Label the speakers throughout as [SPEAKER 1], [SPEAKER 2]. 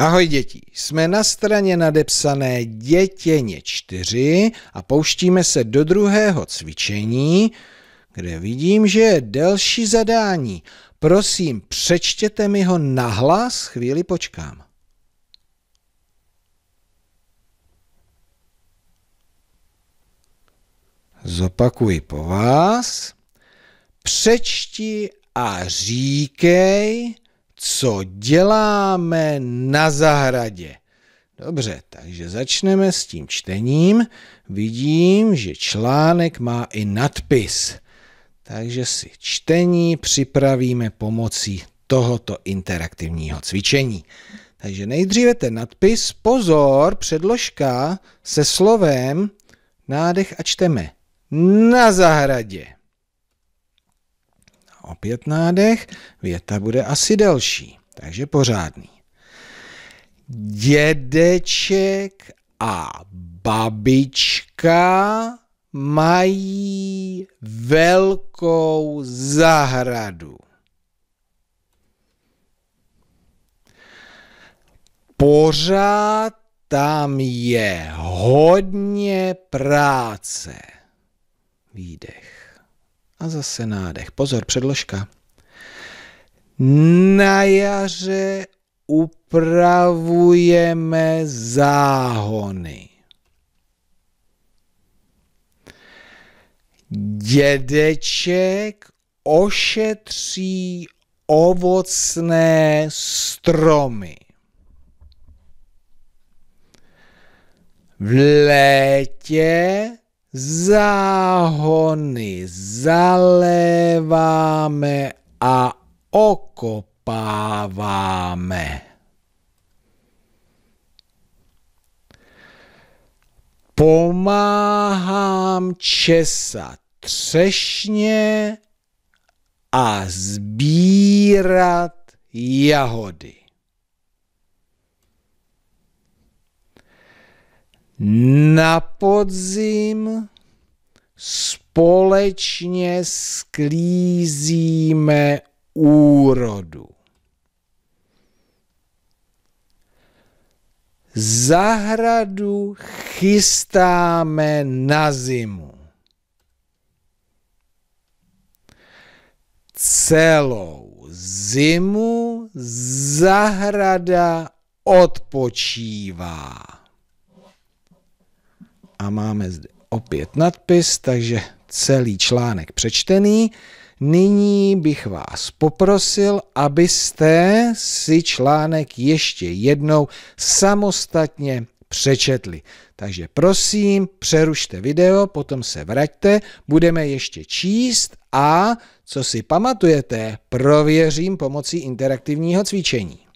[SPEAKER 1] Ahoj děti, jsme na straně nadepsané Dětěně 4 a pouštíme se do druhého cvičení, kde vidím, že je delší zadání. Prosím, přečtěte mi ho nahlas, chvíli počkám. Zopakuji po vás. Přečti a říkej, co děláme na zahradě. Dobře, takže začneme s tím čtením. Vidím, že článek má i nadpis. Takže si čtení připravíme pomocí tohoto interaktivního cvičení. Takže nejdříve ten nadpis, pozor, předložka se slovem nádech a čteme. Na zahradě. Opět nádech, věta bude asi delší, takže pořádný. Dědeček a babička mají velkou zahradu. Pořád tam je hodně práce. Výdech a zase nádech. Pozor, předložka. Na jaře upravujeme záhony. Dědeček ošetří ovocné stromy. V létě záhony zaléváme a okopáváme. Pomáhám česat třešně a sbírat jahody. Na podzim společně sklízíme úrodu. Zahradu chystáme na zimu. Celou zimu zahrada odpočívá a máme zde opět nadpis, takže celý článek přečtený. Nyní bych vás poprosil, abyste si článek ještě jednou samostatně přečetli. Takže prosím, přerušte video, potom se vraťte, budeme ještě číst a co si pamatujete, prověřím pomocí interaktivního cvičení.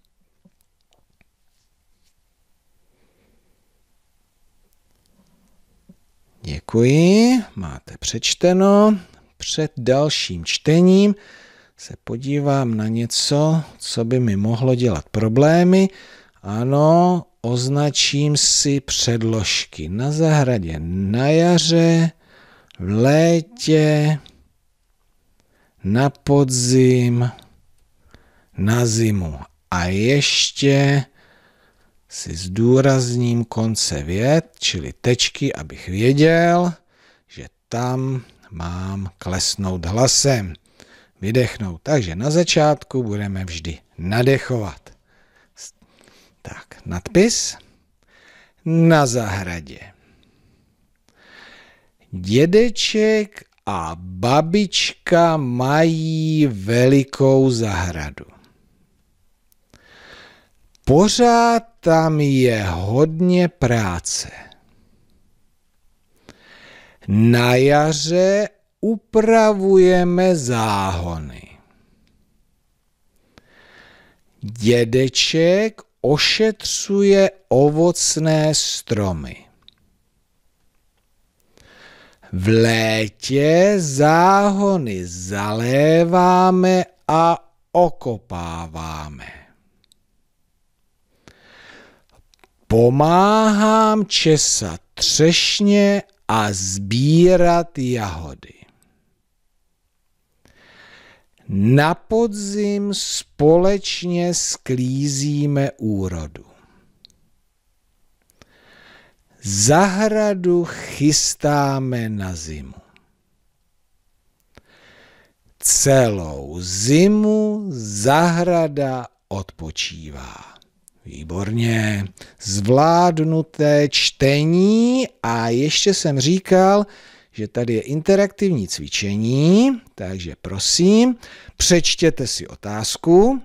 [SPEAKER 1] Děkuji, máte přečteno. Před dalším čtením se podívám na něco, co by mi mohlo dělat problémy. Ano, označím si předložky na zahradě na jaře, v létě, na podzim, na zimu. A ještě si zdůrazním konce vět, čili tečky, abych věděl, že tam mám klesnout hlasem, vydechnout. Takže na začátku budeme vždy nadechovat. Tak, nadpis. Na zahradě. Dědeček a babička mají velikou zahradu. Pořád tam je hodně práce. Na jaře upravujeme záhony. Dědeček ošetřuje ovocné stromy. V létě záhony zaléváme a okopáváme. Pomáhám česat třešně a sbírat jahody. Na podzim společně sklízíme úrodu. Zahradu chystáme na zimu. Celou zimu zahrada odpočívá. Výborně, zvládnuté čtení a ještě jsem říkal, že tady je interaktivní cvičení, takže prosím, přečtěte si otázku.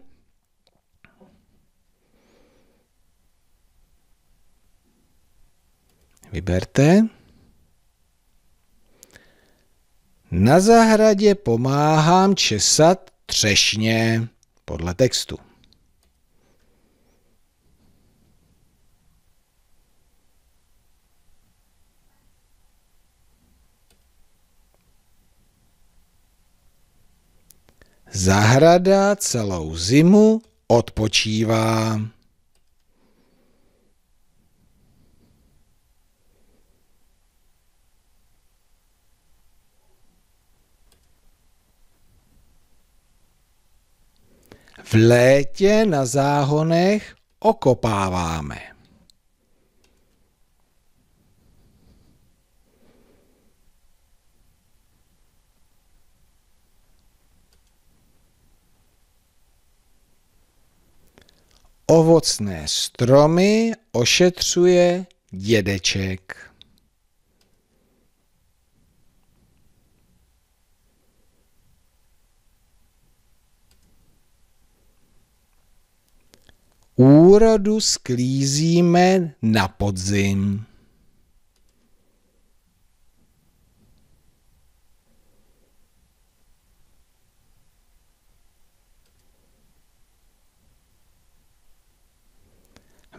[SPEAKER 1] Vyberte. Na zahradě pomáhám česat třešně podle textu. Zahrada celou zimu odpočívá. V létě na záhonech okopáváme. Ovocné stromy ošetřuje dědeček. Úrodu sklízíme na podzim.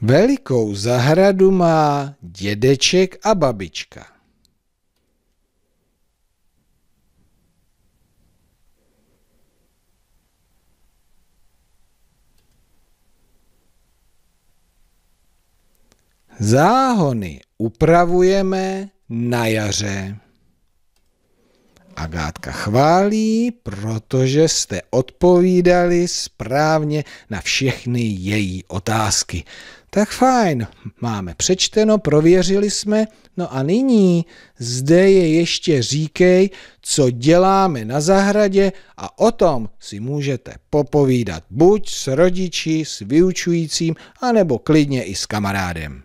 [SPEAKER 1] Velikou zahradu má dědeček a babička. Záhony upravujeme na jaře. Agátka chválí, protože jste odpovídali správně na všechny její otázky. Tak fajn, máme přečteno, prověřili jsme, no a nyní zde je ještě říkej, co děláme na zahradě a o tom si můžete popovídat buď s rodiči, s vyučujícím, anebo klidně i s kamarádem.